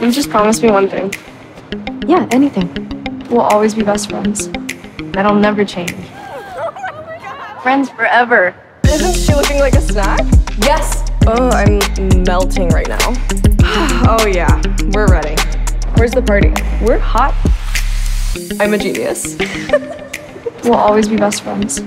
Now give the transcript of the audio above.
You just promise me one thing. Yeah, anything. We'll always be best friends. That'll never change. Friends forever. Isn't she looking like a snack? Yes. Oh, I'm melting right now. oh yeah, we're ready. Where's the party? We're hot. I'm a genius. We'll always be best friends.